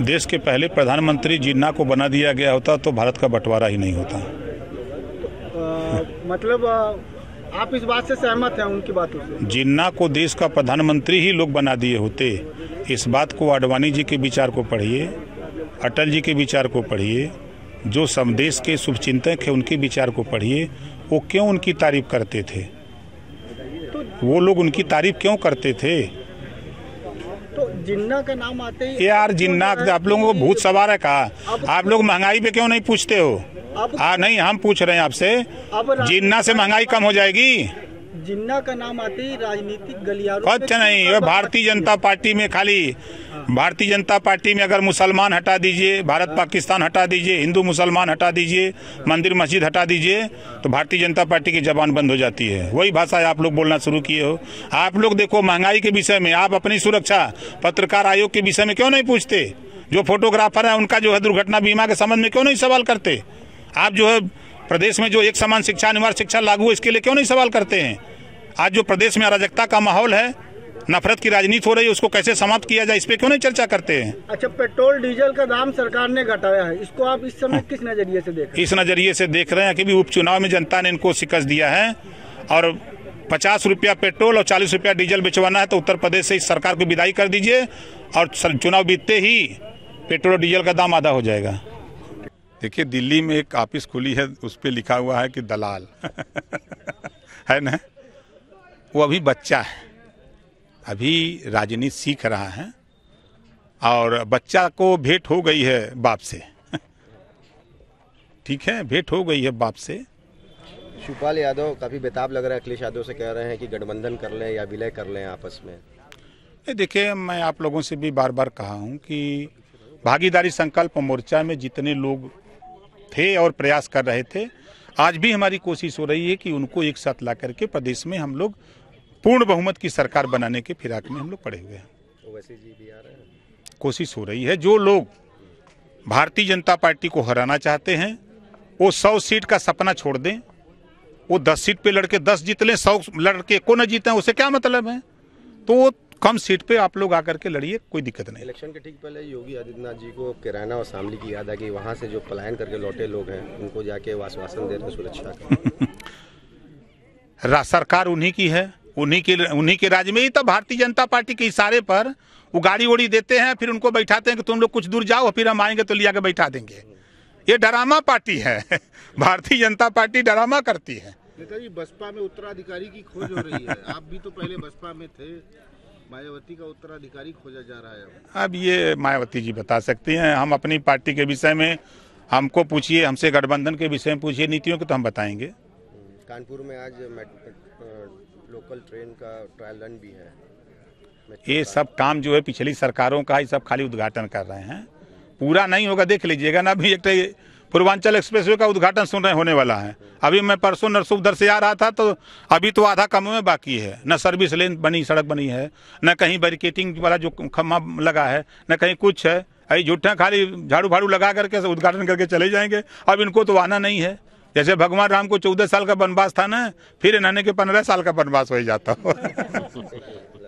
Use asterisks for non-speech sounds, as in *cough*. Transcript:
देश के पहले प्रधानमंत्री जिन्ना को बना दिया गया होता तो भारत का बंटवारा ही नहीं होता। आ, मतलब आप इस बात से सहमत हैं उनकी बातों से? जिन्ना को देश का प्रधानमंत्री ही लोग बना दिए होते इस बात को आडवाणी जी के विचार को पढ़िए अटल जी के विचार को पढ़िए जो समदेश के शुभचिंतक है उनके विचार को पढ़िए वो क्यों उनकी तारीफ़ करते थे? वो लोग उनकी तारीफ़ क्यों करते थे? तो जिन्ना का नाम आते ही यार जिन्ना आप लोगों को भूत सवार है कहा? आप लोग महँगाई पे क्यों नहीं पूछते हो? हाँ आ नहीं हम पूछ रहे हैं आपसे। जिन्ना से महँगाई कम हो जाएगी। जिन्ना का नाम आते ही राजनीतिक गलियारों अच्छा नहीं भारतीय जनता पार्टी में खाली भारतीय जनता पार्टी में अगर मुसलमान हटा दीजिए, भारत पाकिस्तान हटा दीजिए, हिंदू मुसलमान हटा दीजिए, मंदिर मस्जिद हटा दीजिए तो भारतीय जनता पार्टी की जबान बंद हो जाती है। वही भाषा आप लोग बोलना शुरू किए हो। आप लोग देखो, महँगाई के विषय में आप अपनी सुरक्षा पत्रकार आयोग के विषय में क्यों नहीं पूछते? जो फोटोग्राफर है, उनका जो है दुर्घटना बीमा के संबंध में क्यों नहीं सवाल करते? आप जो है, प्रदेश में जो एक समान शिक्षा, अनिवार्य शिक्षा लागू है, इसके लिए क्यों नहीं सवाल करते हैं? आज जो प्रदेश में अराजकता का माहौल है नफरत की राजनीति हो रही है उसको कैसे समाप्त किया जाए इस पे क्यों नहीं चर्चा करते हैं? अच्छा पेट्रोल डीजल का दाम सरकार ने घटाया है इसको आप इस समय किस नज़रिए से देख रहे इस नज़रिए से देख रहे हैं कि भी उपचुनाव में जनता ने इनको शिकस्त दिया है और पचास रुपया पेट्रोल और चालीस रुपया डीजल बेचवाना है तो उत्तर प्रदेश से इस सरकार को विदाई कर दीजिए और चुनाव बीतते ही पेट्रोल और डीजल का दाम आधा हो जाएगा। देखिए दिल्ली में एक ऑफ़िस खुली है उस पर लिखा हुआ है कि दलाल। *laughs* है ना? वो अभी बच्चा है। अभी राजनीति सीख रहा है और बच्चा को भेंट हो गई है बाप से। ठीक है भेंट हो गई है बाप से। शिवपाल यादव काफ़ी बेताब लग रहा है अखिलेश यादव से कह रहे हैं कि गठबंधन कर लें या विलय कर लें आपस में। ये देखिए मैं आप लोगों से भी बार बार कहा हूँ कि भागीदारी संकल्प मोर्चा में जितने लोग थे और प्रयास कर रहे थे आज भी हमारी कोशिश हो रही है कि उनको एक साथ ला करके प्रदेश में हम लोग पूर्ण बहुमत की सरकार बनाने के फिराक में हम लोग पड़े हुए हैं। रहे हैं। कोशिश हो रही है। जो लोग भारतीय जनता पार्टी को हराना चाहते हैं वो सौ सीट का सपना छोड़ दें। वो दस सीट पे लड़के दस जीत लें सौ लड़के को न जीतें उसे क्या मतलब है? तो वो कम सीट पे आप लोग आकर के लड़िए कोई दिक्कत नहीं। इलेक्शन के ठीक पहले योगी आदित्यनाथ जी को किराना और शामली की याद आ गई। वहाँ से जो पलायन करके लौटे लोग हैं उनको जाके आश्वासन दे रहे सुरक्षा का। *laughs* सरकार उन्हीं की है। उन्हीं के उन्हीं के राज्य में ही तो भारतीय जनता पार्टी के इशारे पर वो गाड़ी उड़ी देते हैं फिर उनको बैठाते हैं कि तुम लोग कुछ दूर जाओ फिर हम आएँगे तो लिया के बैठा देंगे। ये डरामा पार्टी है। *laughs* भारतीय जनता पार्टी डरामा करती है। नेताजी बसपा में उत्तराधिकारी की खोज हो रही है। *laughs* आप भी तो पहले बसपा में थे। मायावती का उत्तराधिकारी खोजा जा रहा है अब। ये मायावती जी बता सकती हैं। हम अपनी पार्टी के विषय में हमको पूछिए हमसे गठबंधन के विषय में पूछिए नीतियों को तो हम बताएँगे। कानपुर में आज लोकल ट्रेन का ट्रायल रन भी है। ये सब काम जो है पिछली सरकारों का ये सब खाली उद्घाटन कर रहे हैं। पूरा नहीं होगा देख लीजिएगा ना अभी एक तो पूर्वांचल एक्सप्रेसवे का उद्घाटन सुन रहे होने वाला है। अभी मैं परसों नरसों उधर से आ रहा था तो अभी तो आधा काम में बाकी है। न सर्विस लेन बनी सड़क बनी है न कहीं बैरिकेटिंग वाला जो खम्मा लगा है न कहीं कुछ है। अभी झूठा खाली झाड़ू फाड़ू लगा करके उद्घाटन करके चले जाएँगे। अब इनको तो आना नहीं है। जैसे भगवान राम को चौदह साल का वनवास था ना, फिर इन्होंने के पंद्रह साल का वनवास हो जाता। *laughs*